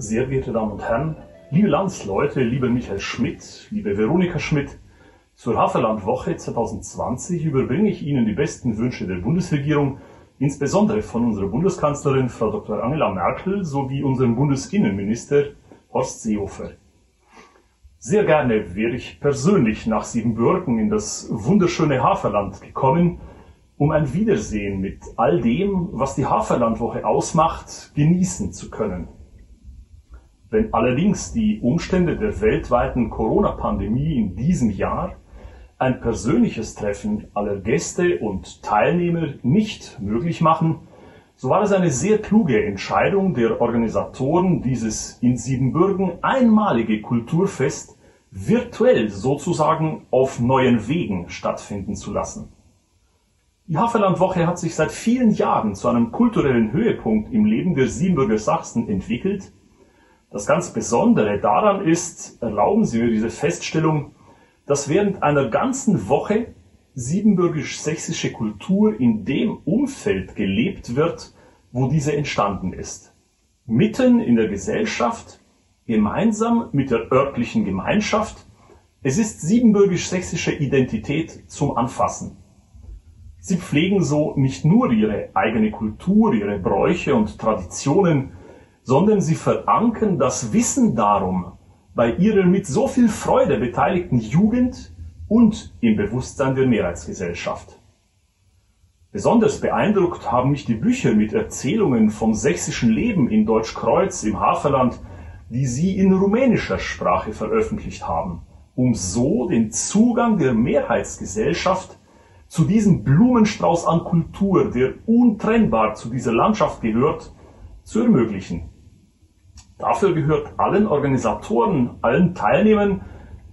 Sehr geehrte Damen und Herren, liebe Landsleute, lieber Michael Schmidt, liebe Veronika Schmidt, zur Haferlandwoche 2020 überbringe ich Ihnen die besten Wünsche der Bundesregierung, insbesondere von unserer Bundeskanzlerin Frau Dr. Angela Merkel sowie unserem Bundesinnenminister Horst Seehofer. Sehr gerne wäre ich persönlich nach Siebenbürgen in das wunderschöne Haferland gekommen, um ein Wiedersehen mit all dem, was die Haferlandwoche ausmacht, genießen zu können. Wenn allerdings die Umstände der weltweiten Corona-Pandemie in diesem Jahr ein persönliches Treffen aller Gäste und Teilnehmer nicht möglich machen, so war es eine sehr kluge Entscheidung der Organisatoren, dieses in Siebenbürgen einmalige Kulturfest virtuell sozusagen auf neuen Wegen stattfinden zu lassen. Die Haferlandwoche hat sich seit vielen Jahren zu einem kulturellen Höhepunkt im Leben der Siebenbürger Sachsen entwickelt. Das ganz Besondere daran ist, erlauben Sie mir diese Feststellung, dass während einer ganzen Woche siebenbürgisch-sächsische Kultur in dem Umfeld gelebt wird, wo diese entstanden ist. Mitten in der Gesellschaft, gemeinsam mit der örtlichen Gemeinschaft. Es ist siebenbürgisch-sächsische Identität zum Anfassen. Sie pflegen so nicht nur ihre eigene Kultur, ihre Bräuche und Traditionen, sondern sie verankern das Wissen darum, bei ihrer mit so viel Freude beteiligten Jugend und im Bewusstsein der Mehrheitsgesellschaft. Besonders beeindruckt haben mich die Bücher mit Erzählungen vom sächsischen Leben in Deutschkreuz im Haferland, die sie in rumänischer Sprache veröffentlicht haben, um so den Zugang der Mehrheitsgesellschaft zu diesem Blumenstrauß an Kultur, der untrennbar zu dieser Landschaft gehört, zu ermöglichen. Dafür gehört allen Organisatoren, allen Teilnehmern,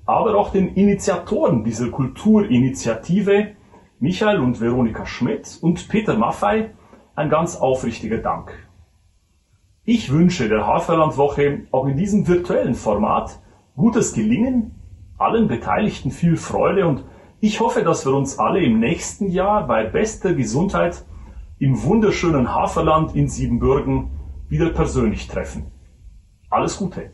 aber auch den Initiatoren dieser Kulturinitiative, Michael und Veronika Schmidt und Peter Maffei, ein ganz aufrichtiger Dank. Ich wünsche der Haferlandwoche auch in diesem virtuellen Format gutes Gelingen, allen Beteiligten viel Freude und ich hoffe, dass wir uns alle im nächsten Jahr bei bester Gesundheit im wunderschönen Haferland in Siebenbürgen wieder persönlich treffen. Alles Gute!